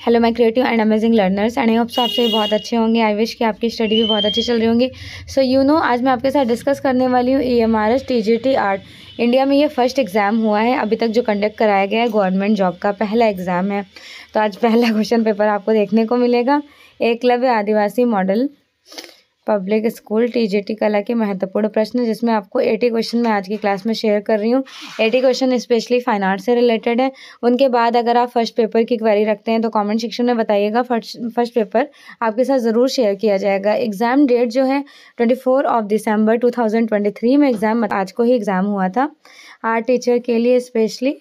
Hello my creative and amazing learners and I hope आप सभी बहुत अच्छे होंगे. आई विश कि आपकी स्टडी भी बहुत अच्छी चल रही होंगी. सो यू नो आज मैं आपके साथ डिस्कस करने वाली हूँ E M R S T G T art India में ये फ़र्स्ट एग्ज़ाम हुआ है. अभी तक जो कंडक्ट कराया गया है गवर्नमेंट जॉब का पहला एग्ज़ाम है. तो आज पहला क्वेश्चन पेपर आपको देखने को मिलेगा. एकलव्य आदिवासी मॉडल पब्लिक स्कूल, टीजीटी कला के महत्वपूर्ण प्रश्न, जिसमें आपको एटी क्वेश्चन मैं आज की क्लास में शेयर कर रही हूँ। Eighty question specially fine art से रिलेटेड है। उनके बाद अगर आप फ़र्स्ट पेपर की क्वेरी रखते हैं तो कमेंट सेक्शन में बताइएगा। फ़र्स्ट फ़र्स्ट पेपर आपके साथ ज़रूर शेयर किया जाएगा। एग्ज़ाम डेट जो है twenty four of December two thousand twenty three में एग्ज़ाम आज को ही एग्ज़ाम हुआ था। आर्ट टीचर के लिए स्पेशली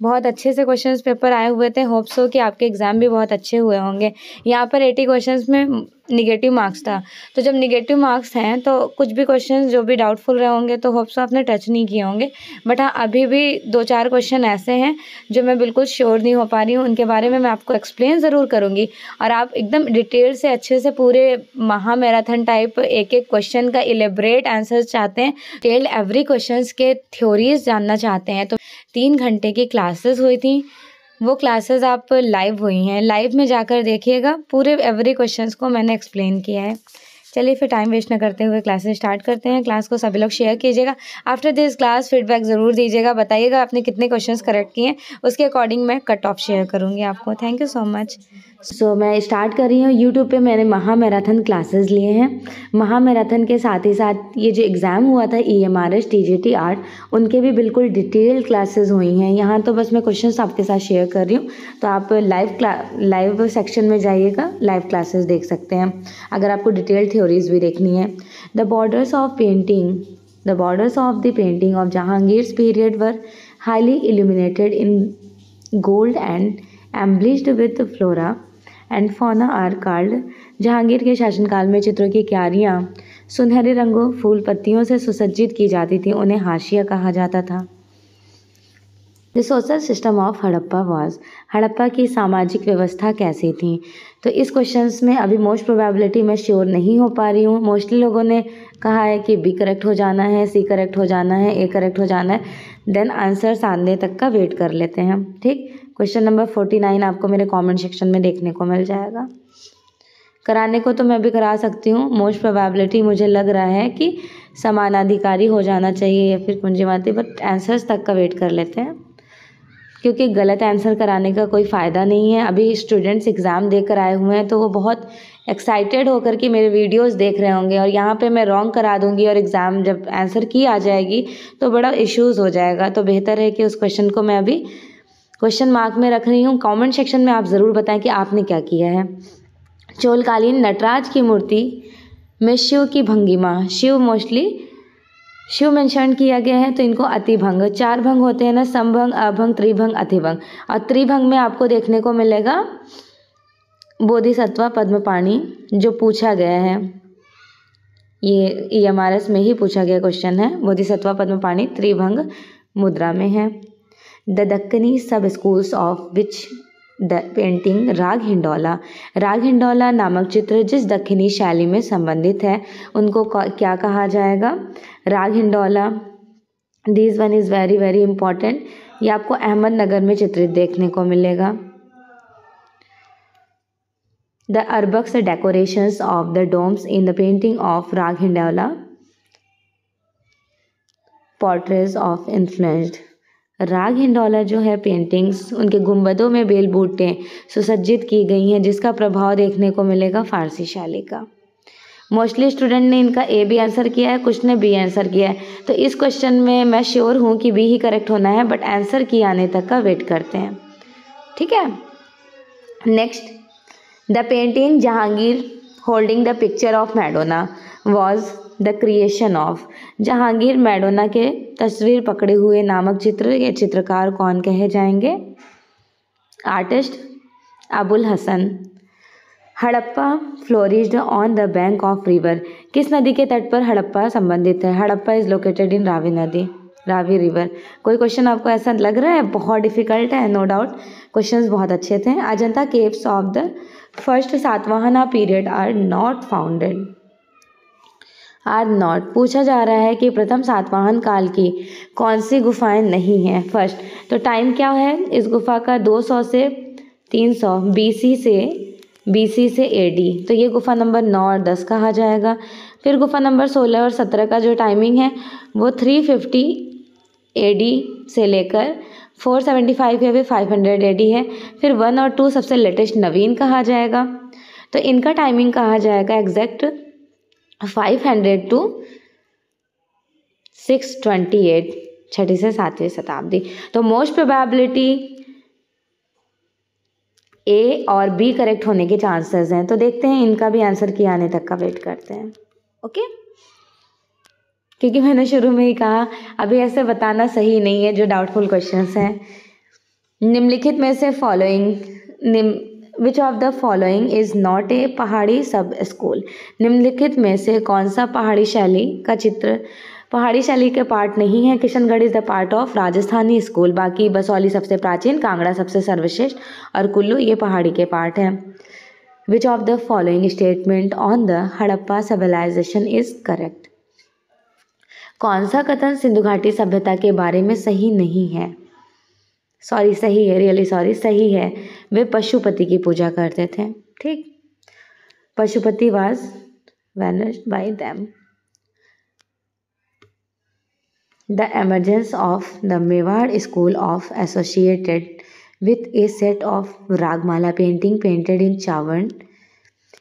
बहुत अच्छे से क्वेश्चंस पेपर आए हुए थे। होप्स हो कि आपके एग्ज़ाम भी बहुत अच्छे हुए होंगे। यहाँ पर एटी क्वेश्चंस में निगेटिव मार्क्स था। तो जब निगेटिव मार्क्स हैं तो कुछ भी क्वेश्चन जो भी डाउटफुल रहे होंगे तो होप्स आपने टच नहीं किए होंगे। बट हाँ अभी भी दो चार क्वेश्चन ऐसे हैं, जो मैं बिल्कुल श्योर नहीं हो पा रही हूँ। उनके बारे में मैं आपको एक्सप्लेन ज़रूर करूँगी। और आप एकदम डिटेल से, अच्छे से पूरे महामैराथन टाइप एक एक क्वेश्चन का इलेबरेट आंसर चाहते हैं। डिटेल्ड एवरी क्वेश्चन के थ्योरीज जानना चाहते हैं। तो तीन घंटे की क्लासेस हुई थी। वो क्लासेस आप लाइव हुई हैं। लाइव में जाकर देखिएगा। पूरे एवरी क्वेश्चंस को मैंने एक्सप्लेन किया है। चलिए फिर टाइम वेस्ट ना करते हुए क्लासेस स्टार्ट करते हैं। क्लास को सभी लोग शेयर कीजिएगा। आफ्टर दिस क्लास फीडबैक ज़रूर दीजिएगा। बताइएगा आपने कितने क्वेश्चंस करेक्ट किए हैं। उसके अकॉर्डिंग मैं कट ऑफ़ शेयर करूँगी आपको। Thank you so much so so, मैं स्टार्ट कर रही हूँ। यूट्यूब पे मैंने महा मैराथन क्लासेस लिए हैं। महा मैराथन के साथ ही साथ ये जो एग्ज़ाम हुआ था E M R S T G T art उनके भी बिल्कुल डिटेल क्लासेस हुई हैं। यहाँ तो बस मैं क्वेश्चन आपके साथ शेयर कर रही हूँ। तो आप लाइव क्ला लाइव सेक्शन में जाइएगा। लाइव क्लासेस देख सकते हैं। अगर आपको डिटेल थ्योरीज भी देखनी है। The borders of painting the borders of the painting of Jahangir period were highly illuminated in gold and embellished with flora and fauna are card. Jahangir के शासनकाल में चित्रों की क्यारियाँ, सुनहरे रंगों, फूल पत्तियों से सुसज्जित की जाती थी, उन्हें हाशिया कहा जाता था। The social system of Harappa was Harappa की सामाजिक व्यवस्था कैसी थी? तो इस क्वेश्चन में अभी मोस्ट प्रोबेबिलिटी मैं श्योर नहीं हो पा रही हूँ। मोस्टली लोगों ने कहा है कि बी करेक्ट हो जाना है सी करेक्ट हो जाना है ए करेक्ट हो जाना है। देन आंसर आने तक का वेट कर लेते हैं, ठीक? क्वेश्चन नंबर फोर्टी नाइन आपको मेरे कमेंट सेक्शन में देखने को मिल जाएगा। कराने को तो मैं भी करा सकती हूँ। मोस्ट प्रोबेबिलिटी मुझे लग रहा है कि समानाधिकारी हो जाना चाहिए या फिर कुंजीवाती बट आंसर्स तक का वेट कर लेते हैं। क्योंकि गलत आंसर कराने का कोई फ़ायदा नहीं है। अभी स्टूडेंट्स एग्ज़ाम दे कर आए हुए हैं तो वो बहुत एक्साइटेड होकर के मेरे वीडियोस देख रहे होंगे और यहाँ पे मैं रॉन्ग करा दूँगी और एग्ज़ाम जब आंसर की आ जाएगी तो बड़ा इश्यूज़ हो जाएगा। तो बेहतर है कि उस क्वेश्चन को मैं अभी क्वेश्चन मार्क में रख रही हूँ। कमेंट सेक्शन में आप ज़रूर बताएँ कि आपने क्या किया है। चोलकालीन नटराज की मूर्ति में शिव की भंगिमा। शिव मोस्टली शिव मेंशन किया गया है तो इनको अतिभंग। चार भंग होते हैं ना, समभंग, अभंग, त्रिभंग, अतिभंग। और त्रिभंग में आपको देखने को मिलेगा बोधिसत्वा पद्मपाणी, जो पूछा गया है। ये ई एम आर एस में ही पूछा गया क्वेश्चन है। बोधिसत्वा पद्मपाणी, त्रिभंग मुद्रा में है। द दक्कनी सब schools of which the painting Raga Hindola Raga Hindola नामक चित्र जिस दक्षिणी शैली में संबंधित है, उनको क्या कहा जाएगा? Raga Hindola this one is very very important ये आपको अहमदनगर में चित्रित देखने को मिलेगा। The arabesque decorations of the domes in the painting of Raga Hindola portrays of influenced राग हिंडोला जो है पेंटिंग्स उनके गुंबदों में बेल बूटें सुसज्जित की गई हैं, जिसका प्रभाव देखने को मिलेगा फारसी शैली का। मोस्टली स्टूडेंट ने इनका ए भी आंसर किया है, कुछ ने बी आंसर किया है। तो इस क्वेश्चन में मैं श्योर हूँ कि बी ही करेक्ट होना है बट आंसर की आने तक का वेट करते हैं। ठीक है? Next the painting Jahangir holding the picture of Madonna was the creation of Jahangir Madonna के तस्वीर पकड़े हुए नामक चित्र ये चित्रकार कौन कहे जाएँगे? Artist Abul Hasan Harappa flourished on the bank of river किस नदी के तट पर हड़प्पा संबंधित है? Harappa is located in Ravi नदी रावी रिवर कोई क्वेश्चन आपको ऐसा लग रहा है? बहुत डिफ़िकल्ट है नो डाउट क्वेश्चंस बहुत अच्छे थे. Ajanta caves of the first Satavahana period are not founded are not. पूछा जा रहा है कि प्रथम सातवाहन काल की कौन सी गुफाएँ नहीं हैं? फ़र्स्ट तो टाइम क्या है? इस गुफा का 200 से तीन सौ बी सी से बी सी से ए डी तो ये गुफा नंबर नौ और दस कहा जाएगा। फिर गुफा नंबर सोलह और सत्रह का जो टाइमिंग है, वो थ्री फिफ्टी ए डी से लेकर फोर सेवेंटी फाइव या फिर फाइव हंड्रेड ए डी है। फिर वन और टू सबसे लेटेस्ट नवीन कहा जाएगा। तो इनका टाइमिंग कहा जाएगा exact five hundred two six twenty eight छठी से सातवीं शताब्दी। तो मोस्ट प्रोबेबिलिटी ए और बी करेक्ट होने के चांसेस हैं। तो देखते हैं, इनका भी आंसर किया आने तक का वेट करते हैं। ओके क्योंकि मैंने शुरू में ही कहा, अभी ऐसे बताना सही नहीं है जो डाउटफुल क्वेश्चंस हैं। निम्नलिखित में से फॉलोइंग निम which of the following is not a Pahari sub school निम्नलिखित में से कौन सा पहाड़ी शैली का चित्र? पहाड़ी शैली के पार्ट नहीं है। Kishangarh is the part of Rajasthani school बाकी बसौली सबसे प्राचीन, कांगड़ा सबसे सर्वश्रेष्ठ और कुल्लू ये पहाड़ी के पार्ट हैं। Which of the following statement on the Harappa civilization is correct कौन सा कथन सिंधु घाटी सभ्यता के बारे में सही नहीं है? सॉरी, सही है रियली सॉरी सही है। वे पशुपति की पूजा करते थे, ठीक? Pashupati was vanish by them the emergence of the Mewar school of associated with a set of Ragamala painting painted in Chawand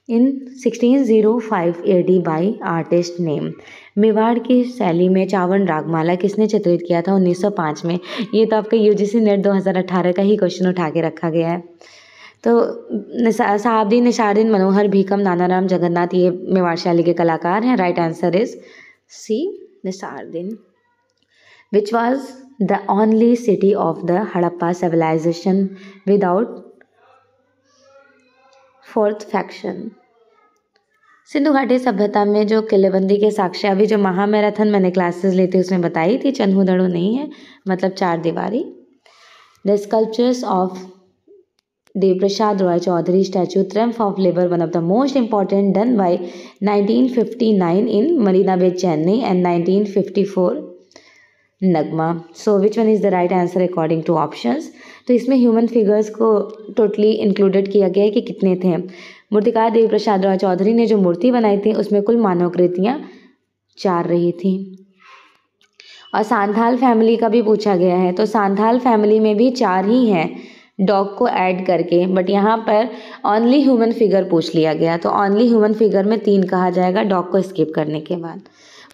in sixteen zero five A D by artist name Mewar की शैली में चावन रागमाला किसने चित्रित किया था 1905 में? ये तो आपका यूजीसी नेट 2018 का ही क्वेश्चन उठा के रखा गया है। तो साहबदीन निशारदीन मनोहर भीकम नानाराम, जगन्नाथ, ये मेवाड़ शैली के कलाकार हैं। Right answer is C Nisardin which was the only city of the Harappa civilization without fourth faction. Sindhu घाटी सभ्यता में जो किलेबंदी के साक्ष्य, अभी जो महामैराथन मैंने क्लासेस ली थी, उसमें बताई थी चन्हू दड़ो नहीं है मतलब चार दीवारी। The sculptures of Dev Prasad Roy Chowdhury statue triumph of labour one of the most important done by 1959 in Marina Bay Chennai and 1954 Nagma so which one is the right answer according to options तो इसमें human figures को totally included किया गया है कि कितने थे। मूर्तिकार देव प्रसाद राव चौधरी ने जो मूर्ति बनाई थी, उसमें कुल मानवकृतियाँ चार रही थी। और सांथाल फैमिली का भी पूछा गया है तो सांथाल फैमिली में भी चार ही हैं, डॉग को ऐड करके बट यहाँ पर ओनली ह्यूमन फिगर पूछ लिया गया तो ओनली ह्यूमन फिगर में तीन कहा जाएगा, डॉग को स्किप करने के बाद।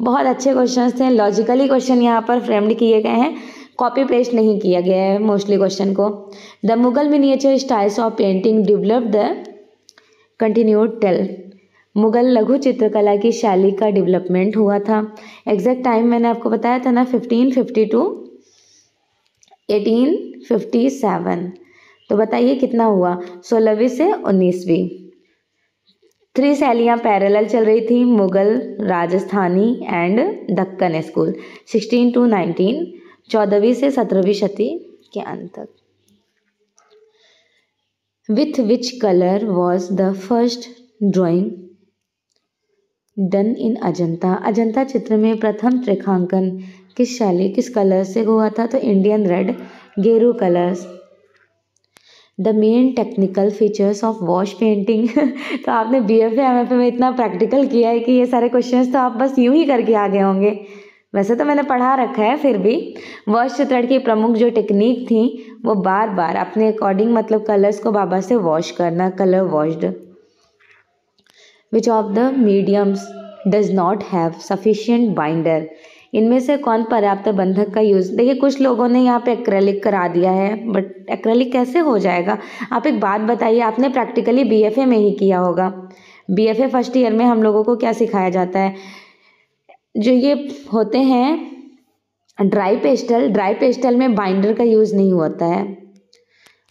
बहुत अच्छे क्वेश्चन थे लॉजिकली क्वेश्चन यहाँ पर फ्रेम्ड किए गए हैं कॉपी पेस्ट नहीं किया गया है मोस्टली क्वेश्चन को। The Mughal miniature styles of painting develop the continued tale Mughal लघु चित्रकला की शैली का डेवलपमेंट हुआ था। एग्जैक्ट टाइम मैंने आपको बताया था ना fifteen fifty two eighteen fifty seven तो बताइए कितना हुआ? सोलहवीं से उन्नीसवीं। थ्री शैलियाँ पैरेलल चल रही थी, Mughal, Rajasthani and Deccan school sixteen two nineteen चौदहवीं से सत्रहवीं शती के अंत तक। With which colour was the first drawing done in Ajanta Ajanta चित्र में प्रथम रेखांकन किस शैली, किस कलर से हुआ था? तो इंडियन रेड गेरू colours the main technical features of wash painting तो आपने बी एफ़ एम एफ़ में इतना प्रैक्टिकल किया है कि ये सारे क्वेश्चंस तो आप बस यूँ ही करके आ गए होंगे। वैसे तो मैंने पढ़ा रखा है फिर भी। वॉश चित्रण की प्रमुख जो टेक्निक थी, वो बार बार अपने अकॉर्डिंग मतलब कलर्स को बाबा से वॉश करना colour washed which of the mediums does not have sufficient binder इनमें से कौन पर्याप्त बंधक का यूज़ देखिए, कुछ लोगों ने यहाँ पे एक्रेलिक करा दिया है बट एक्रेलिक कैसे हो जाएगा? आप एक बात बताइए, आपने प्रैक्टिकली बीएफए में ही किया होगा। बीएफए फ़र्स्ट ईयर में हम लोगों को क्या सिखाया जाता है? जो ये होते हैं ड्राई पेस्टल ड्राई पेस्टल में बाइंडर का यूज़ नहीं होता है।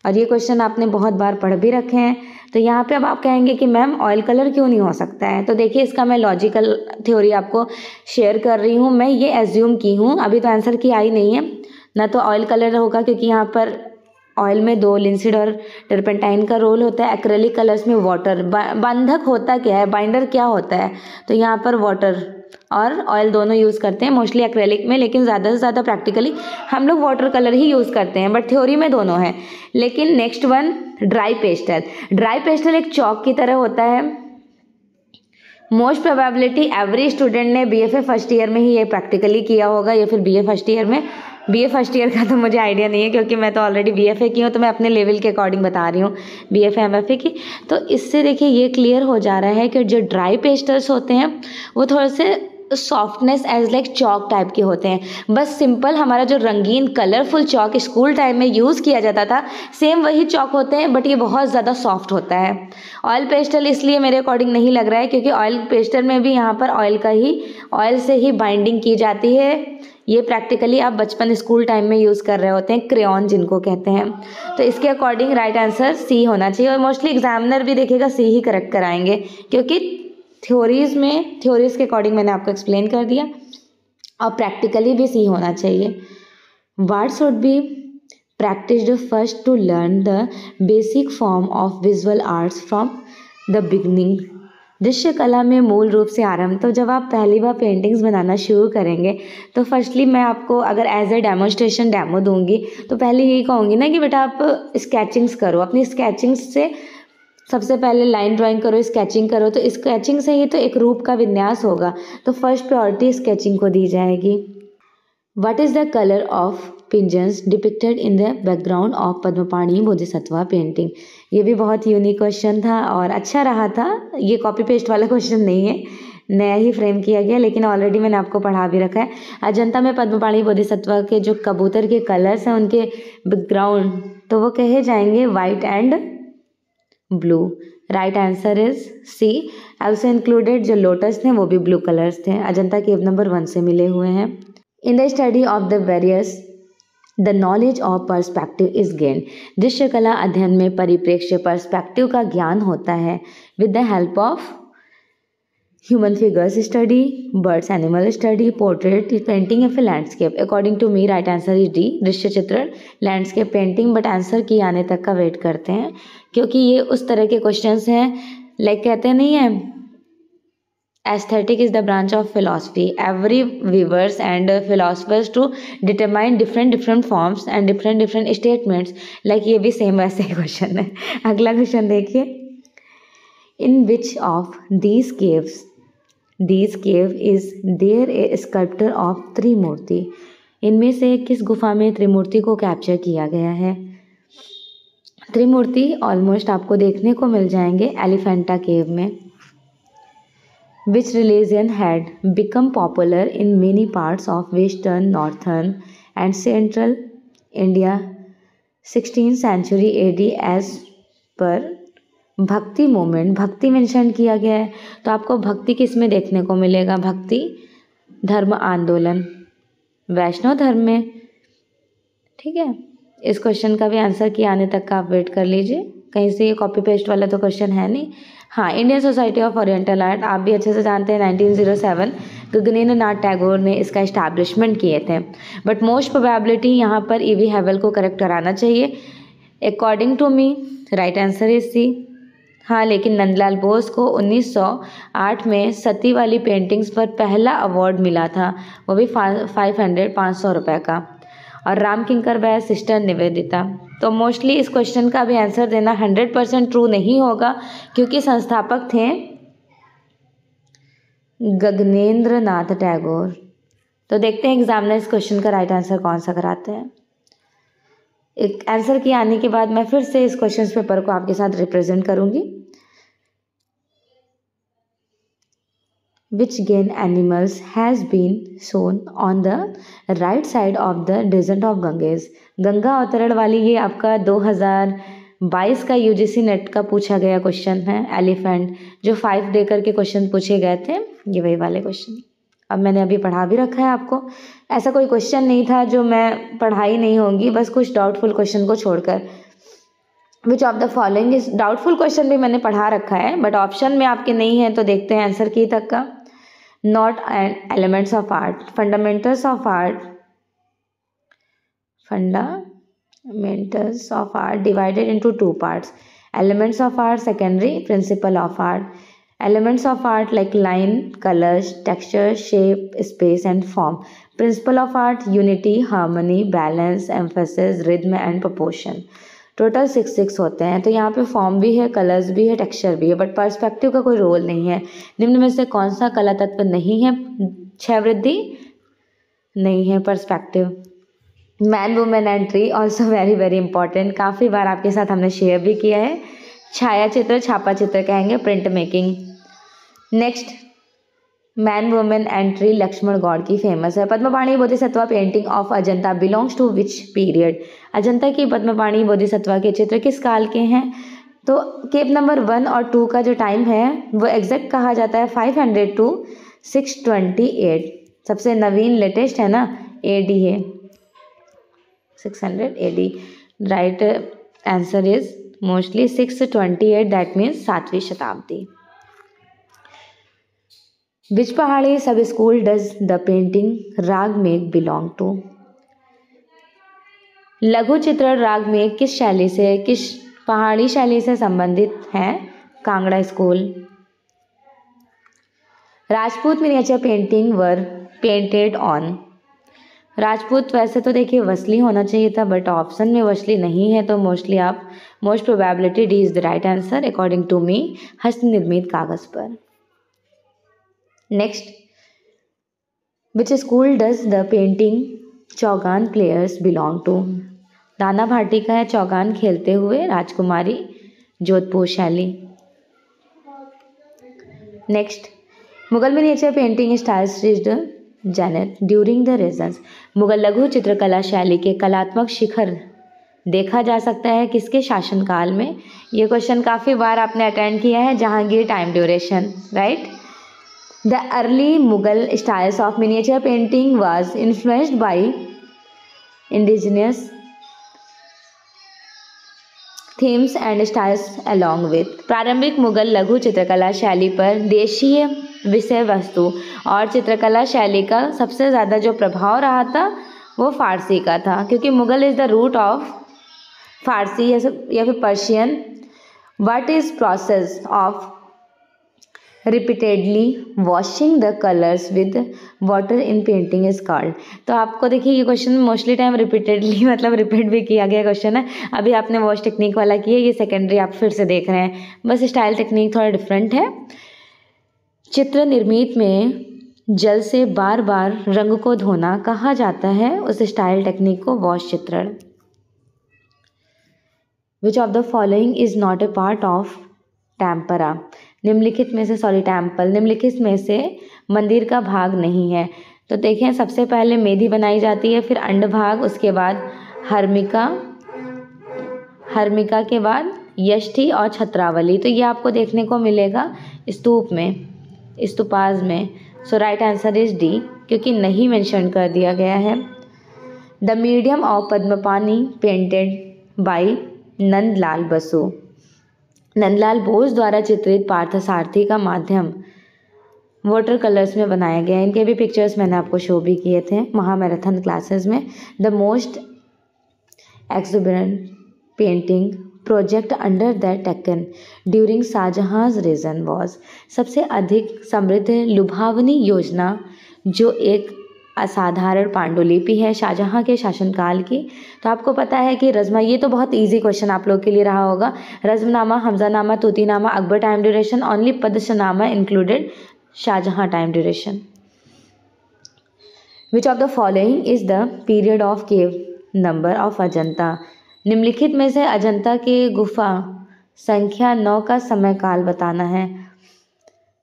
और ये क्वेश्चन आपने बहुत बार पढ़ भी रखे हैं। तो यहाँ पे अब आप कहेंगे कि मैम ऑयल कलर क्यों नहीं हो सकता है? तो देखिए, इसका मैं लॉजिकल थ्योरी आपको शेयर कर रही हूँ। मैं ये एज्यूम की हूँ। अभी तो आंसर की आई नहीं है। ना तो ऑयल कलर होगा, क्योंकि यहाँ पर ऑयल में दो लिंसिड और टर्पेंटाइन का रोल होता है। एक्रेलिक कलर्स में वाटर बंधक होता क्या है? बाइंडर क्या होता है? तो यहाँ पर वाटर और ऑयल दोनों यूज़ करते हैं मोस्टली एक्रेलिक में, लेकिन ज़्यादा से ज़्यादा प्रैक्टिकली हम लोग वाटर कलर ही यूज़ करते हैं बट थ्योरी में दोनों है। लेकिन next one dry pastel dry pastel एक चौक की तरह होता है। मोस्ट प्रोबेबिलिटी एवरी स्टूडेंट ने बीएफए फ़र्स्ट ईयर में ही ये प्रैक्टिकली किया होगा, या फिर बी फ़र्स्ट ईयर में। बीए फ़र्स्ट ईयर का तो मुझे आइडिया नहीं है, क्योंकि मैं तो ऑलरेडी बी एफ़ ए की हूँ तो मैं अपने लेवल के अकॉर्डिंग बता रही हूँ B F M F A की। तो इससे देखिए ये क्लियर हो जा रहा है कि जो ड्राई पेस्टल्स होते हैं, वो थोड़े से softness as like chalk type के होते हैं। बस सिंपल हमारा जो रंगीन कलरफुल चौक स्कूल टाइम में यूज़ किया जाता था सेम वही चौक होते हैं बट ये बहुत ज़्यादा सॉफ्ट होता है। ऑयल पेस्टल इसलिए मेरे अकॉर्डिंग नहीं लग रहा है, क्योंकि ऑयल पेस्टल में भी यहाँ पर ऑयल का ही ऑयल से ही बाइंडिंग की जाती है। ये प्रैक्टिकली आप बचपन स्कूल टाइम में यूज़ कर रहे होते हैं क्रेन जिनको कहते हैं। तो इसके अकॉर्डिंग राइट आंसर सी होना चाहिए, और मोस्टली एग्जामिनर भी देखेगा सी ही करेक्ट कराएँगे, क्योंकि थ्योरीज में थ्योरीज के अकॉर्डिंग मैंने आपको एक्सप्लेन कर दिया। और प्रैक्टिकली भी सी होना चाहिए। What should be practice first to learn the basic form of visual arts from the beginning दृश्य कला में मूल रूप से आरंभ तो जब आप पहली बार पेंटिंग्स बनाना शुरू करेंगे तो फर्स्टली मैं आपको अगर एज ए डेमोन्स्ट्रेशन डेमो दूँगी तो पहले यही कहूँगी ना कि बेटा आप स्केचिंग्स करो। अपनी स्केचिंग्स से सबसे पहले लाइन ड्राइंग करो स्केचिंग करो तो स्केचिंग से ही तो एक रूप का विन्यास होगा। तो फ़र्स्ट प्रायोरिटी स्केचिंग को दी जाएगी। What is the colour of pigeons depicted in the background of Padmapani Bodhisattva painting ये भी बहुत यूनिक क्वेश्चन था और अच्छा रहा था। ये कॉपी पेस्ट वाला क्वेश्चन नहीं है। नया ही फ्रेम किया गया, लेकिन ऑलरेडी मैंने आपको पढ़ा भी रखा है। अजंता में पद्मपाणी बोधिसत्वा के जो कबूतर के कलर्स हैं, उनके बैकग्राउंड तो वो कहे जाएँगे white and blue right answer is C also included जो लोटस थे, वो भी ब्लू कलर्स थे. अजंता केव नंबर वन से मिले हुए हैं. In the study of the various the knowledge of perspective is gain दृश्य कला अध्ययन में परिप्रेक्ष्य पर्सपेक्टिव का ज्ञान होता है. With the help of human figures study birds animal study portrait painting या फिर landscape according to me right answer is D दृश्य चित्र लैंडस्केप पेंटिंग बट आंसर की आने तक का वेट करते हैं, क्योंकि ये उस तरह के क्वेश्चन हैं लाइक कहते नहीं है aesthetic is the branch of philosophy every viewers and philosophers to determine different different forms and different different statements like ये भी सेम वैसे ही क्वेश्चन है। अगला क्वेश्चन देखिए। In which of these caves these cave is there a sculptor of Trimurti इनमें से किस गुफा में त्रिमूर्ति को कैप्चर किया गया है? त्रिमूर्ति ऑलमोस्ट आपको देखने को मिल जाएँगे एलिफेंटा केव में। Which religion had become popular in many parts of western northern and central India sixteen century A D age पर भक्ति मूवमेंट भक्ति मेंशन किया गया है तो आपको भक्ति किसमें देखने को मिलेगा? भक्ति धर्म आंदोलन। वैष्णव धर्म में। ठीक है? इस क्वेश्चन का भी आंसर किया आने तक का आप वेट कर लीजिए। कहीं से ये कॉपी पेस्ट वाला तो क्वेश्चन है नहीं। हाँ Indian society of oriental art आप भी अच्छे से जानते हैं 1907 गगनेन्द्र नाथ टैगोर ने इसका इस्टेब्लिशमेंट किए थे। बट मोस्ट प्रोबेबिलिटी यहाँ पर ई वी हैवल को करेक्ट कराना चाहिए। According to me right answer is C हाँ लेकिन नंदलाल बोस को 1908 में सती वाली पेंटिंग्स पर पहला अवार्ड मिला था, वो भी फाइव हंड्रेड पाँच सौ रुपये का। और राम किंकर, वह सिस्टर निवेदिता। तो मोस्टली इस क्वेश्चन का भी आंसर देना हंड्रेड परसेंट ट्रू नहीं होगा, क्योंकि संस्थापक थे गगनेंद्र नाथ टैगोर। तो देखते हैं एग्ज़ाम एग्जामिनर इस क्वेश्चन का राइट आंसर कौन सा कराते हैं। एक आंसर के आने के बाद मैं फिर से इस क्वेश्चन पेपर को आपके साथ रिप्रेजेंट करूँगी which gain animals has been shown on the right side of the descent of Ganges. Ganga अवतरण वाली ये आपका 2022 का यूजीसी नेट का पूछा गया क्वेश्चन है एलिफेंट जो फाइव डे करके क्वेश्चन पूछे गए थे, ये वही वाले क्वेश्चन अब मैंने अभी पढ़ा भी रखा है आपको। ऐसा कोई क्वेश्चन नहीं था जो मैं पढ़ाई नहीं होंगी, बस कुछ डाउटफुल क्वेश्चन को छोड़कर। Which of the following is doubtful question भी मैंने पढ़ा रखा है बट ऑप्शन में आपके नहीं है तो देखते हैं आंसर की तक का। Not an elements of art fundamentals of art. Fundamentals of art divided into two parts. Elements of art, secondary, principle of art. Elements of art like line, colors, texture, shape, space, and form. Principle of art, unity, harmony, balance, emphasis, rhythm, and proportion. Total six six होते हैं। तो यहाँ पे form भी है colours भी है texture भी है। बट पर्सपेक्टिव का कोई रोल नहीं है। निम्न में से कौन सा कला तत्व नहीं है? छह वृद्धि? नहीं है perspective man women and tree also very very important काफ़ी बार आपके साथ हमने शेयर भी किया है। छाया चित्र छापा चित्र कहेंगे print making next man women and tree Laxman Gaur की फ़ेमस है। Padmapani Bodhisattva painting of Ajanta belongs to which period Ajanta की पद्मपाणी बोधिसत्वा के चित्र किस काल के हैं? तो केप नंबर वन और टू का जो टाइम है, वो एग्जैक्ट कहा जाता है five hundred two six twenty eight सबसे नवीन लेटेस्ट है ना? ए डी है। Six hundred A D right answer is mostly six twenty eight that means सातवीं शताब्दी। विच पहाड़ी sub school does the painting, Raga Megh belong to. लघु चित्रण राग मेघ किस शैली से, किस पहाड़ी शैली से संबंधित है Kangra school? Rajput miniature painting were painted on Rajput वैसे तो देखिए वसली होना चाहिए था बट ऑप्शन में वसली नहीं है तो मोस्टली आप most probability D is the right answer according to me हस्त निर्मित कागज़ पर। Next which school does the painting Chaugan players belong to Dana Bhati का है चौगान खेलते हुए राजकुमारी जोधपुर शैली। Next Mughal miniature painting styles Janet during the reigns Mughal लघु चित्रकला शैली के कलात्मक शिखर देखा जा सकता है किसके शासनकाल में? ये क्वेश्चन काफ़ी बार आपने अटेंड किया है Jahangir time duration right The early Mughal styles of miniature painting was influenced by indigenous themes and styles along with प्रारंभिक मुगल लघु चित्रकला शैली पर देशीय विषय वस्तु और चित्रकला शैली का सबसे ज़्यादा जो प्रभाव रहा था, वो फारसी का था, क्योंकि Mughal is the root of Farsi या फिर Persian what is process of repeatedly washing the colours with water in painting is called तो आपको देखिए ये क्वेश्चन मोस्टली टाइम रिपीटेडली मतलब रिपीट भी किया गया क्वेश्चन है। अभी आपने वॉश टेक्निक वाला किया, ये सेकेंडरी आप फिर से देख रहे हैं। बस स्टाइल टेक्निक थोड़ा डिफरेंट है। चित्र निर्मित में जल से बार बार रंग को धोना कहा जाता है, उस स्टाइल टेक्निक को वॉश चित्रण। Which of the following is not a part of tempera निम्नलिखित में से सॉरी टेंपल निम्नलिखित में से मंदिर का भाग नहीं है। तो देखें, सबसे पहले मेधी बनाई जाती है, फिर अंड भाग, उसके बाद हर्मिका हर्मिका के बाद यष्टि और छत्रावली। तो ये आपको देखने को मिलेगा स्तूप में, स्तूपाज में। So right answer is D क्योंकि नहीं मेंशन कर दिया गया है। The medium of Padmapani painted by Nandlal Basu Nandlal Bose द्वारा चित्रित पार्थसारथी का माध्यम वाटर कलर्स में बनाया गया इनके भी पिक्चर्स मैंने आपको शो भी किए थे महामैराथन क्लासेस में। The most exuberant painting project under the taken during Shahjahan reign was सबसे अधिक समृद्ध लुभावनी योजना जो एक असाधारण पांडुलिपि है शाहजहाँ के शासनकाल की। तो आपको पता है कि रजमा, ये तो बहुत इजी क्वेश्चन आप लोग के लिए रहा होगा। Razmnama, Hamzanama, Tutinama, Akbar time duration only Padshahnama included Shahjahan time duration which of the following is the period of cave number of Ajanta? निम्नलिखित में से अजंता के गुफा संख्या नौ का समय काल बताना है।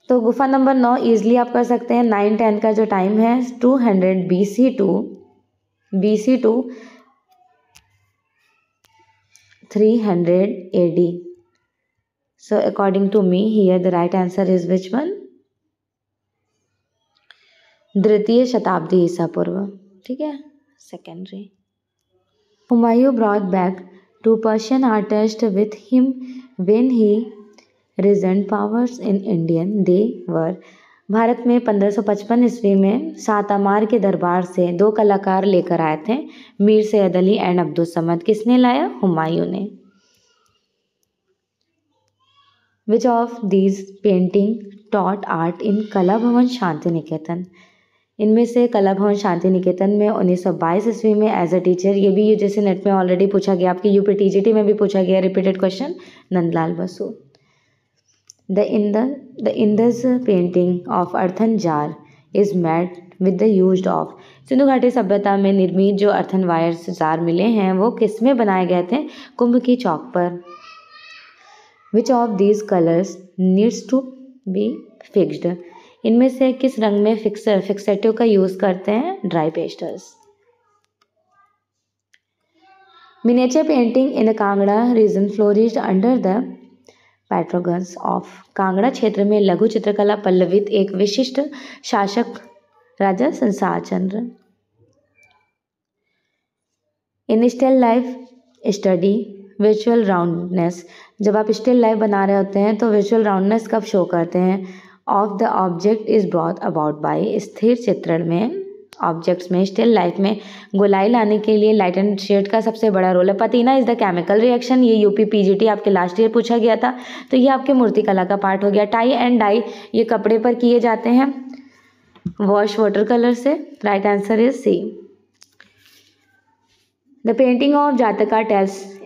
तो गुफा नंबर नौ ईजिली आप कर सकते हैं नाइन टेन का जो टाइम है two hundred B C two B C two three hundred A D so according to me here the right answer is which one द्वितीय शताब्दी ईसा पूर्व। ठीक है? Secondary Humayun brought back two Persian artist with him when he regained powers in Indian they were Bharat में 1555 ईस्वी में सातामार के दरबार से दो कलाकार लेकर आए थे, मीर सैद अली एंड अब्दुल समद। किसने लाया? हुमायूं ने। Which of these painting taught art in Kala Bhavan Shanti निकेतन इनमें से कला भवन शांति निकेतन में उन्नीस सौ बाईस ईस्वी में एज अ टीचर ये भी यूजीसी नेट में ऑलरेडी पूछा गया। आपके यूपी टीजीटी में भी पूछा गया। Repeated question Nandlal Basu the Inder the Indus painting of earthen jar is made with the use of Sindhu घाटी सभ्यता में निर्मित जो अर्थन वायर्स जार मिले हैं, वो किसमें बनाए गए थे? कुंभ की चौक पर। Which of these colours needs to be fixed इनमें से किस रंग में फिक्सर फिक्सेटिव का यूज़ करते हैं? Dry pastels miniature painting in the Kangra region flourished under the patrons of Kangra क्षेत्र में लघु चित्रकला पल्लवित एक विशिष्ट शासक राजा Sansar Chandra. In still life study visual roundness जब आप स्टिल लाइफ बना रहे होते हैं तो विजुअल राउंडनेस कब शो करते हैं? Of the object is brought about by स्थिर चित्रण में। ऑब्जेक्ट्स में स्टिल लाइफ में गोलाई लाने के लिए लाइट एंड शेड का सबसे बड़ा रोल है। Patina is the chemical reaction ये यूपी पीजीटी आपके लास्ट ईयर पूछा गया था। तो ये आपके मूर्तिकला का पार्ट हो गया। टाई एंड डाई ये कपड़े पर किए जाते हैं। वॉश वाटर कलर से right answer is C the painting of Jataka tales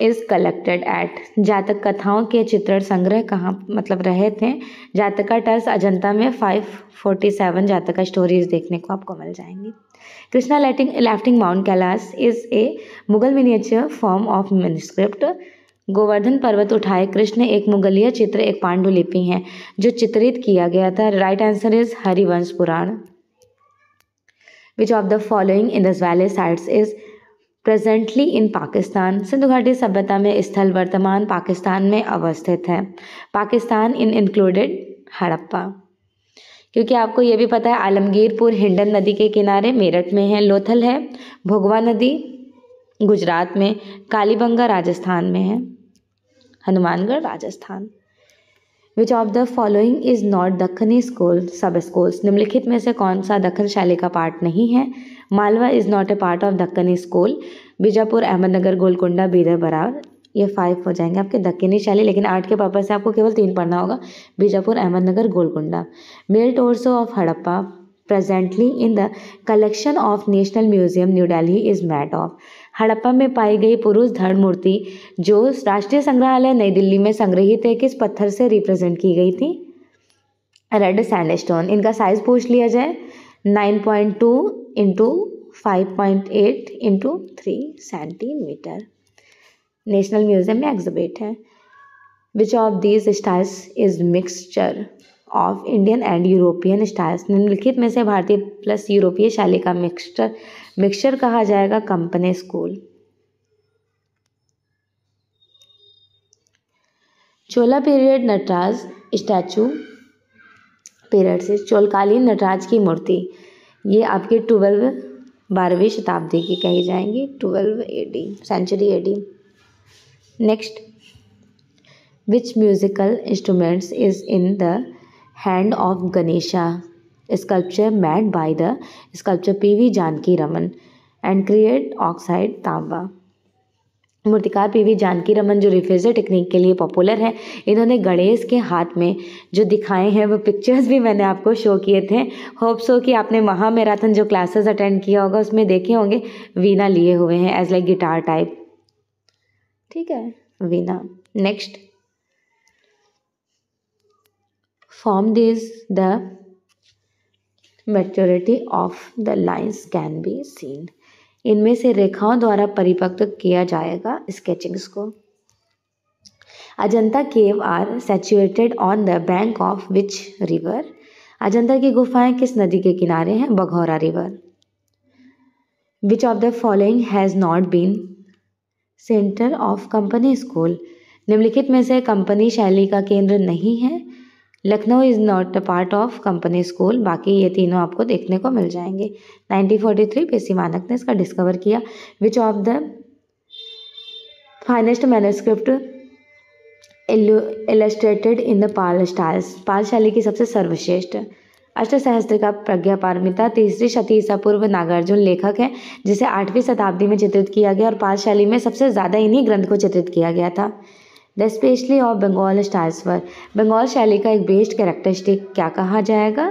is collected at जातक कथाओं के चित्रण संग्रह कहाँ मतलब रहे थे? जातका टर्स अजंता में five forty seven Jataka stories देखने को आपको मिल जाएँगी। Krishna lifting, lifting mount Kailash is a Mughal miniature form of manuscript Govardhan पर्वत उठाए कृष्ण एक मुगलिया चित्र, एक पांडुलिपि है, जो चित्रित किया गया था। Right answer is Harivansh Purana. Which of the following Indus valley sites is presently in Pakistan Sindhu घाटी सभ्यता में स्थल वर्तमान पाकिस्तान में अवस्थित है पाकिस्तान इन इंक्लूडेड हड़प्पा क्योंकि आपको ये भी पता है आलमगीरपुर हिंडन नदी के किनारे मेरठ में है लोथल है भोगवा नदी गुजरात में कालीबंगा राजस्थान में है Hanumangarh Rajasthan which of the following is not Deccani school sub schools निम्नलिखित में से कौन सा दखन शैली का पार्ट नहीं है Malwa is not a part of Deccani school Bijapur Ahmednagar Golconda Bidar बराबर ये फाइव हो जाएँगे आपके दक्कनी शैली लेकिन आठ के पर्पज से आपको केवल तीन पढ़ना होगा। Bijapur Ahmednagar Golconda male torso of Harappa presently in the collection of national museum new Delhi is made of Harappa में पाई गई पुरुष धड़ मूर्ति जो राष्ट्रीय संग्रहालय नई दिल्ली में संग्रहित है, किस पत्थर से रिप्रेजेंट की गई थी? रेड सैंडस्टोन इनका साइज़ पूछ लिया जाए। Nine point two into five point eight into three centimetre national museum में एग्जिबिट है। Which of these styles is mixture of Indian and European styles निम्नलिखित में से भारतीय प्लस यूरोपीय शैली का मिक्सचर मिक्सचर कहा जाएगा company school Chola period Nataraja statue period से, चोलकालीन नटराज की मूर्ति। ये आपके ट्वेल्व बारहवीं शताब्दी की कही जाएँगी, twelve AD century AD next which musical instruments is in the hand of Ganesha sculpture made by the sculpture P V Janaki Raman and create oxide तांबा मूर्तिकार पीवी जानकी रमन, जो रिफ्यूजर टेक्निक के लिए पॉपुलर है, इन्होंने गणेश के हाथ में जो दिखाए हैं, वो पिक्चर्स भी मैंने आपको शो किए थे। होप सो कि आपने महा मैराथन जो क्लासेस अटेंड किया होगा, उसमें देखे होंगे, वीणा लिए हुए हैं एज लाइक गिटार टाइप ठीक है, veena next form this the maturity of the lines can be seen इनमें से रेखाओं द्वारा परिपक्व किया जाएगा स्केचिंग्स को। Ajanta cave are situated on the bank of which river Ajanta की गुफाएँ किस नदी के किनारे हैं? बघौरा river which of the following has not been centre of company school निम्नलिखित में से कंपनी शैली का केंद्र नहीं है। Lucknow is not a part of company school बाकी ये तीनों आपको देखने को मिल जाएँगे। 1943 पीसी मानक ने इसका डिस्कवर किया which of the finest manuscript illustrated in the Pala styles Pala शैली की सबसे सर्वश्रेष्ठ अष्ट सहस्त्र का प्रज्ञा पारमिता, तीसरी शती ईसा पूर्व नागार्जुन लेखक है, जिसे आठवीं शताब्दी में चित्रित किया गया और पाल शैली में सबसे ज़्यादा इन्हीं ग्रंथ को चित्रित किया गया था। The specially of Bengal styles were Bengal शैली का एक बेस्ट कैरेक्टरिस्टिक क्या कहा जाएगा?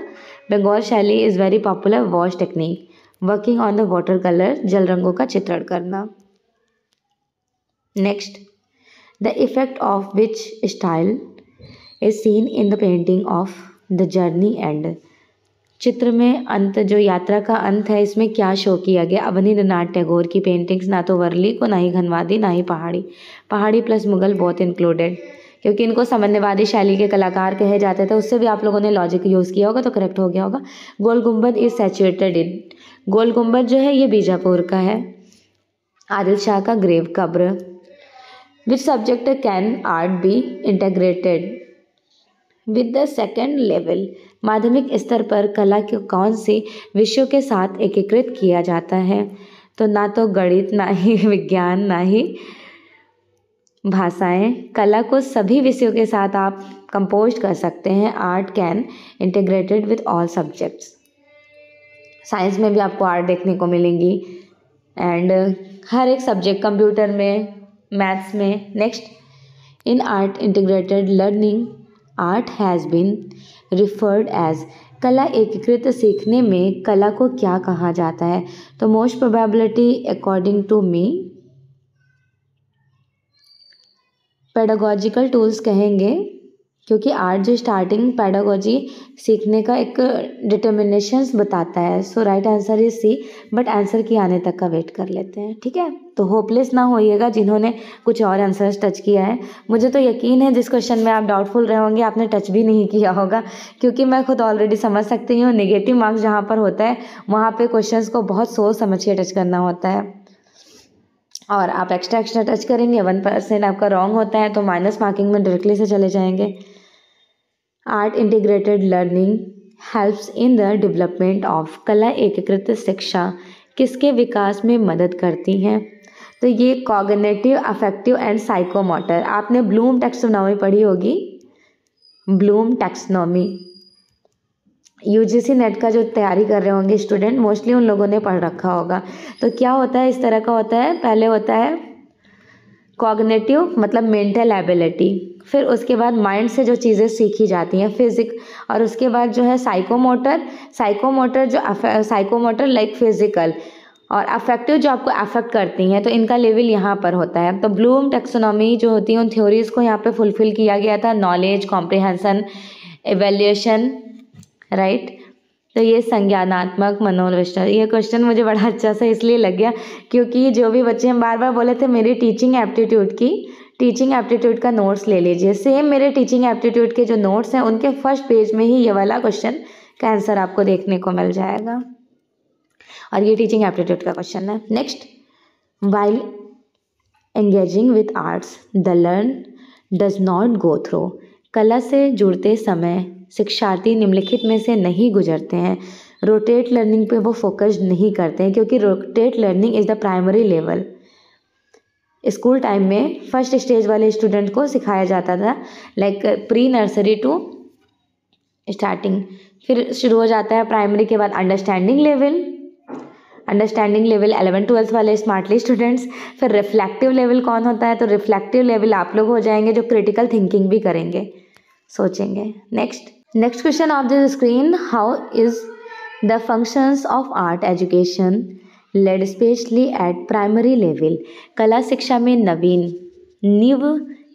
बंगाल शैली is very popular wash technique working on the water colour जल रंगों का चित्रण करना। Next the effect of which style is seen in the painting of the journey end चित्र में अंत, जो यात्रा का अंत है, इसमें क्या शो किया गया? अवनीन्द्रनाथ टैगोर की पेंटिंग्स ना तो वर्ली को, ना ही घनवादी, ना ही पहाड़ी। पहाड़ी प्लस मुगल बहुत इंक्लूडेड क्योंकि इनको सामान्यवादी शैली के कलाकार कहे जाते थे, उससे भी आप लोगों ने लॉजिक यूज़ किया होगा तो करेक्ट हो गया होगा। गोल गुंबद इज़ सेचुएटेड इन गोल गुंबद जो है, ये बीजापुर का है। आदिल शाह का ग्रेव कब्र। Which subject can art be integrated with the second level माध्यमिक स्तर पर कला के कौन से विषयों के साथ एकीकृत किया जाता है? तो ना तो गणित, ना ही विज्ञान, ना ही भाषाएँ। कला को सभी विषयों के साथ आप कंपोज कर सकते हैं। Art can integrated with all subjects science में भी आपको आर्ट देखने को मिलेंगी। एंड हर एक सब्जेक्ट कंप्यूटर में मैथ्स में next in art integrated learning art has been referred as कला एकीकृत सीखने में कला को क्या कहा जाता है? तो most probability according to me, pedagogical tools कहेंगे। क्योंकि आर्ट जो स्टार्टिंग पैडागोजी सीखने का एक डिटर्मिनेशन बताता है। So right answer is C but answer की आने तक का वेट कर लेते हैं, ठीक है? तो होपलेस ना होइएगा जिन्होंने कुछ और आंसर्स टच किया है। मुझे तो यकीन है, जिस क्वेश्चन में आप डाउटफुल रहे होंगे, आपने टच भी नहीं किया होगा, क्योंकि मैं खुद ऑलरेडी समझ सकती हूँ नेगेटिव मार्क्स जहाँ पर होता है, वहाँ पर क्वेश्चन को बहुत सोच समझ के टच करना होता है। और आप एक्स्ट्रा एक्स्ट्रा टच करेंगे वन परसेंट आपका रॉन्ग होता है तो माइनस मार्किंग में डायरेक्टली से चले जाएँगे। Art integrated learning helps in the development of कला एकीकृत शिक्षा किसके विकास में मदद करती हैं तो ये कॉगनेटिव अफेक्टिव एंड साइकोमोटर आपने ब्लूम टेक्सोनॉमी पढ़ी होगी ब्लूम टेक्सोनॉमी यूजीसी नेट का जो तैयारी कर रहे होंगे स्टूडेंट मोस्टली उन लोगों ने पढ़ रखा होगा तो क्या होता है इस तरह का होता है पहले होता है कॉग्नेटिव मतलब मेंटल एबिलिटी फिर उसके बाद माइंड से जो चीज़ें सीखी जाती हैं फिजिक और उसके बाद जो है साइकोमोटर साइकोमोटर जो साइकोमोटर लाइक फ़िज़िकल और अफेक्टिव जो आपको अफेक्ट करती हैं तो इनका लेवल यहाँ पर होता है। तो ब्लूम टेक्सोनॉमी जो होती है, उन थ्योरीज़ को यहाँ पे फुलफिल किया गया था नॉलेज कॉम्प्रिहेंसन एवेल्यूशन राइट तो ये संज्ञानात्मक मनोविश्लेषण ये क्वेश्चन मुझे बड़ा अच्छा सा इसलिए लग गया, क्योंकि जो भी बच्चे हम बार बार बोले थे, मेरी टीचिंग एप्टीट्यूड की टीचिंग एप्टीट्यूड का नोट्स ले लीजिए। सेम मेरे टीचिंग एप्टीट्यूड के जो नोट्स हैं, उनके फ़र्स्ट पेज में ही ये वाला क्वेश्चन का आंसर आपको देखने को मिल जाएगा। और ये टीचिंग एप्टीट्यूड का क्वेश्चन है। Next while engaging with arts the learn does not go through कला से जुड़ते समय शिक्षार्थी निम्नलिखित में से नहीं गुजरते हैं। रोटेट लर्निंग पे वो फोकस नहीं करते हैं, क्योंकि rotate learning is the primary level school time में फ़र्स्ट स्टेज वाले स्टूडेंट को सिखाया जाता था like pre nursery to starting फिर शुरू हो जाता है प्राइमरी के बाद understanding level understanding level eleven twelfth वाले स्मार्टली स्टूडेंट्स फिर रिफ्लेक्टिव लेवल कौन होता है? तो रिफ्लेक्टिव लेवल आप लोग हो जाएँगे जो क्रिटिकल थिंकिंग भी करेंगे. सोचेंगे. Next next question of the screen how is the functions of art education led specially at primary level कला शिक्षा में नवीन नींव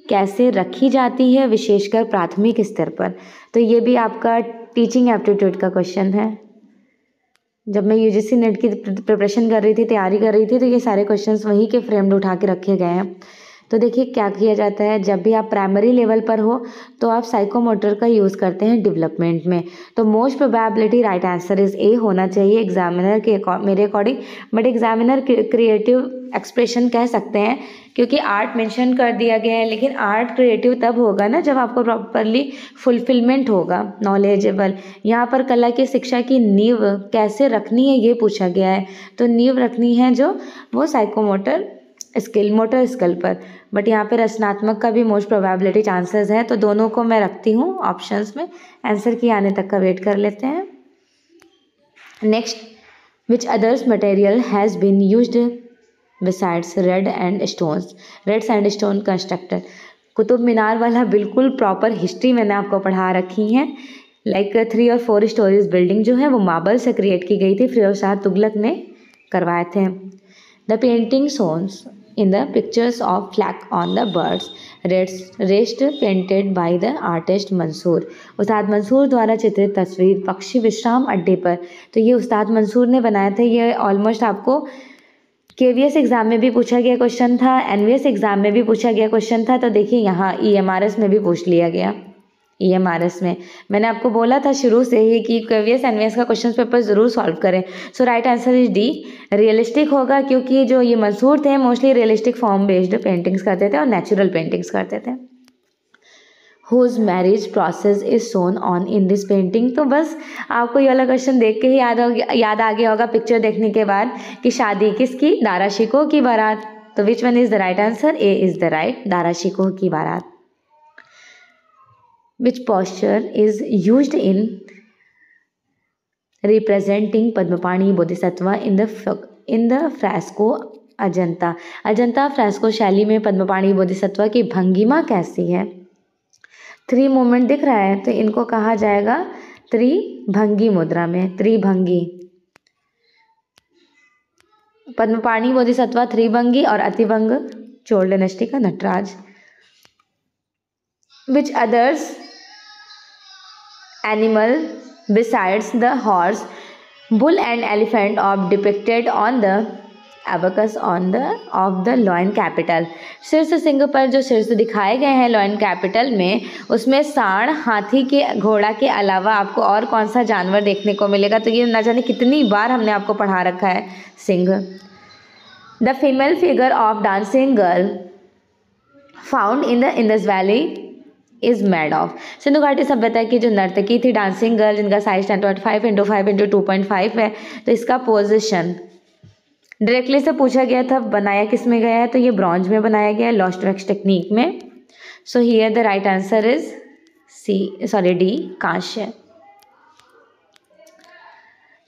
कैसे रखी जाती है विशेषकर प्राथमिक स्तर पर? तो ये भी आपका टीचिंग एप्टीट्यूड का क्वेश्चन है। जब मैं यूजीसी नेट की प्रिपरेशन कर रही थी, तैयारी कर रही थी तो ये सारे क्वेश्चंस वहीं के फ्रेम्ड उठा के रखे गए हैं। तो देखिए क्या किया जाता है, जब भी आप प्राइमरी लेवल पर हो तो आप साइकोमोटर का यूज़ करते हैं डेवलपमेंट में। तो most probability right answer is A होना चाहिए एग्जामिनर के मेरे according but examiner creative expression कह सकते हैं, क्योंकि आर्ट मेंशन कर दिया गया है, लेकिन आर्ट क्रिएटिव तब होगा ना, जब आपको प्रॉपरली फुलफिलमेंट होगा नॉलेजेबल यहाँ पर कला की शिक्षा की नींव कैसे रखनी है, ये पूछा गया है। तो नींव रखनी है जो, वो साइकोमोटर स्किल, मोटर स्किल पर। बट यहाँ पे रचनात्मक का भी मोस्ट प्रोबेबिलिटी चांसेस है तो दोनों को मैं रखती हूँ ऑप्शंस में। आंसर की आने तक का वेट कर लेते हैं। Next which others material has been use besides red and stones red sand stone constructor Qutub Minar वाला बिल्कुल प्रॉपर हिस्ट्री मैंने आपको पढ़ा रखी है। लाइक थ्री और फोर स्टोरीज बिल्डिंग जो है, वो मार्बल से क्रिएट की गई थी फिरोज शाह तुगलक ने करवाए थे। द पेंटिंग सोन्स in the pictures of flag on the birds. Rest painted painted the artist Mansur Ustad Mansur द्वारा चित्रित तस्वीर पक्षी विश्राम अड्डे पर। तो ये उस्ताद मंसूर ने बनाया था, ये ऑलमोस्ट आपको के वी एस एग्ज़ाम में भी पूछा गया क्वेश्चन था एन एस एग्ज़ाम में भी पूछा गया क्वेश्चन था तो देखिए यहाँ ई एम आर एस में भी पूछ लिया गया। ई एम आर एस में। मैंने आपको बोला था शुरू से ही कि केवीएस एनवीएस का क्वेश्चन पेपर ज़रूर सॉल्व करें। So right answer is D realistic होगा क्योंकि जो ये मंसूर थे mostly realistic form based paintings करते थे और नेचुरल पेंटिंग्स करते थे। Whose marriage process is shown on in this painting तो बस, आपको ये वाला क्वेश्चन देख के ही याद हो, याद आ गया होगा पिक्चर देखने के बाद कि शादी किसकी? दारा शिको की बारात। तो which one is the right answer A is the right Dara Shikoh की बारात। Which posture is used in representing Padmapani Bodhisattva in the in the fresco Ajanta Ajanta fresco शैली में पद्मपाणी बोधिसत्व की भंगिमा कैसी है थ्री मूवमेंट दिख रहा है तो इनको कहा जाएगा त्रिभंगी मुद्रा में त्रिभंगी पद्मपाणी बोधिसत्व त्रिभंगी और अतिभंग चोल डिनेस्टी का Nataraja which others animal besides the horse, bull and elephant are depicted on the abacus on the of the lion capital शीर्ष सिंह पर जो शीर्ष दिखाए गए हैं लॉयन कैपिटल में, उसमें सांड हाथी के घोड़ा के अलावा आपको और कौन सा जानवर देखने को मिलेगा? तो ये न जाने कितनी बार हमने आपको पढ़ा रखा है, Singh. The female figure of dancing girl found in the Indus valley is made of Sindhu घाटी सभ्यता की जो नर्तकी थी डांसिंग गर्ल जिनका size ten point five into five into two point five है तो इसका पोजिशन डायरेक्टली से पूछा गया था, बनाया किसमें गया है तो ये ब्रॉन्ज में बनाया गया है लॉस्ट वैक्स टेक्निक में. So here the right answer is C sorry D कांस्य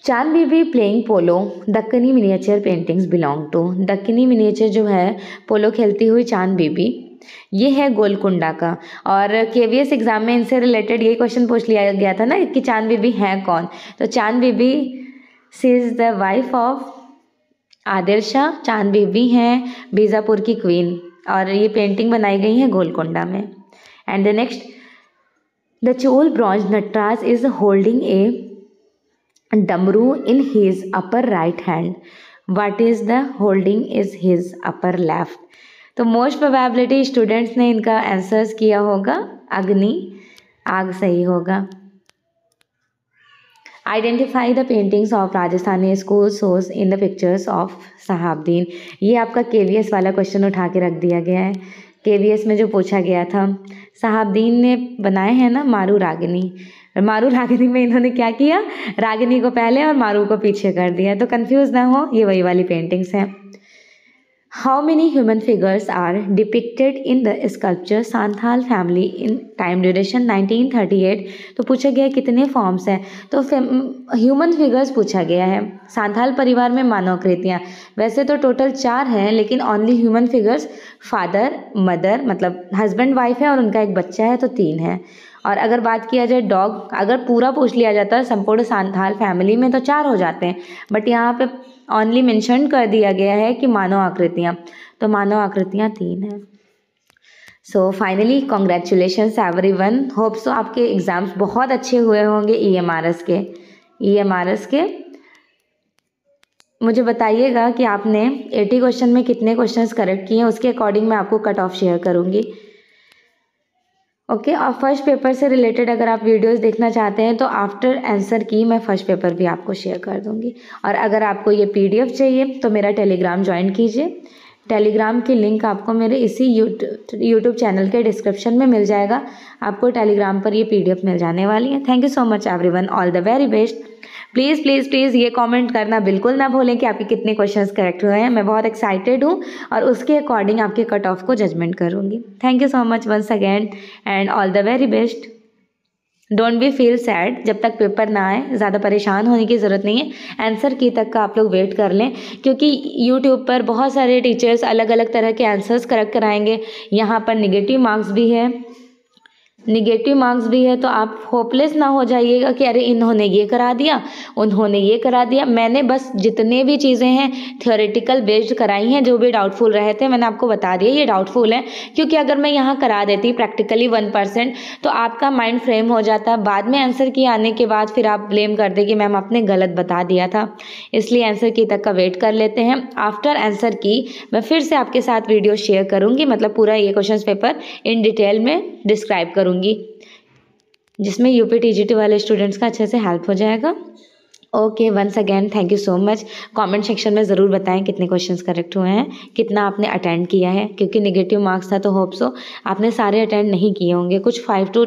Chand Bibi playing polo Deccani miniature paintings belong to Deccani miniature जो है पोलो खेलती हुई चाँद बीबी. ये है गोलकुंडा का। और केवीएस एग्ज़ाम में इनसे रिलेटेड यही क्वेश्चन पूछ लिया गया था ना कि चाँद बीबी हैं कौन? तो Chand Bibi C is the wife of Adil Shah. Chand Bibi हैं बीजापुर की क्वीन और ये पेंटिंग बनाई गई है गोलकुंडा में। And the next the Chola bronze Nataraja is holding a damaru in his upper right hand what is the holding is his upper left तो most probability students ने इनका आंसर्स किया होगा। अग्नि, आग सही होगा। Identify the paintings of Rajasthani school source in the pictures of Sahibdin ये आपका के वाला क्वेश्चन उठा के रख दिया गया है। के में जो पूछा गया था सहाबदीन ने बनाए हैं ना मारू रागिनी। मारू रागिनी में इन्होंने क्या किया? रागिनी को पहले और मारू को पीछे कर दिया। तो कंफ्यूज ना हो, ये वही वाली पेंटिंग्स हैं। How many human figures are depicted in the sculpture Santhal family in time duration 1938 तो पूछा गया कितने फॉर्म्स हैं? तो ह्यूमन फिगर्स पूछा गया है। सांथाल परिवार में मानव आकृतियाँ वैसे तो टोटल चार हैं, लेकिन only human figures father mother मतलब हस्बैंड वाइफ है और उनका एक बच्चा है तो तीन है। और अगर बात किया जाए डॉग, अगर पूरा पूछ लिया जाता है, संपूर्ण सांथाल फैमिली में तो चार हो जाते हैं। बट यहाँ पे ऑनली मेंशन कर दिया गया है कि मानव आकृतियाँ। तो मानव आकृतियाँ तीन हैं। So finally congratulation every one hope so आपके एग्ज़ाम्स बहुत अच्छे हुए होंगे ई एम आर एस के। ई एम आर एस के, मुझे बताइएगा कि आपने एटी क्वेश्चन में कितने क्वेश्चंस करेक्ट किए हैं, उसके अकॉर्डिंग मैं आपको कट ऑफ़ शेयर करूँगी। ओके और फ़र्स्ट पेपर से रिलेटेड अगर आप वीडियोस देखना चाहते हैं तो आफ्टर आंसर की मैं फ़र्स्ट पेपर भी आपको शेयर कर दूँगी। और अगर आपको ये पीडीएफ चाहिए तो मेरा टेलीग्राम ज्वाइन कीजिए। टेलीग्राम की लिंक आपको मेरे इसी यूट्यूब यूट्यूब चैनल के डिस्क्रिप्शन में मिल जाएगा। आपको टेलीग्राम पर ये पीडीएफ मिल जाने वाली है। Thank you so much everyone all the very best please please please ये कमेंट करना बिल्कुल ना भूलें कि आपके कितने क्वेश्चंस करेक्ट हुए हैं। मैं बहुत एक्साइटेड हूँ और उसके अकॉर्डिंग आपके कट ऑफ़ को जजमेंट करूँगी। Thank you so much once again and all the very best don't be feel sad जब तक पेपर ना आए। ज़्यादा परेशान होने की ज़रूरत नहीं है। आंसर की तक का आप लोग वेट कर लें। क्योंकि यूट्यूब पर बहुत सारे टीचर्स अलग अलग तरह के आंसर्स करेक्ट कराएँगे। यहाँ पर निगेटिव मार्क्स भी है। निगेटिव मार्क्स भी है तो आप होपलेस ना हो जाइएगा कि अरे इन्होंने ये करा दिया, उन्होंने ये करा दिया। मैंने बस जितने भी चीज़ें हैं थियोरेटिकल बेस्ड कराई हैं, जो भी डाउटफुल रहे थे, मैंने आपको बता दिया, ये डाउटफुल है। क्योंकि अगर मैं यहाँ करा देती प्रैक्टिकली वन परसेंट तो आपका माइंड फ्रेम हो जाता। बाद में आंसर की आने के बाद फिर आप ब्लेम कर दे कि मैम आपने गलत बता दिया था। इसलिए आंसर की तक का वेट कर लेते हैं। आफ्टर आंसर की, मैं फिर से आपके साथ वीडियो शेयर करूँगी। मतलब पूरा ये क्वेश्चन पेपर इन डिटेल में डिस्क्राइब करूँगी। करूँगी जिसमें यूपी टीजीटी वाले स्टूडेंट्स का अच्छे से हेल्प हो जाएगा। Okay once again thank you so much comment section में ज़रूर बताएँ कितने क्वेश्चंस करेक्ट हुए हैं, कितना आपने अटेंड किया है, क्योंकि नेगेटिव मार्क्स था तो होप सो आपने सारे अटेंड नहीं किए होंगे। कुछ फाइव टू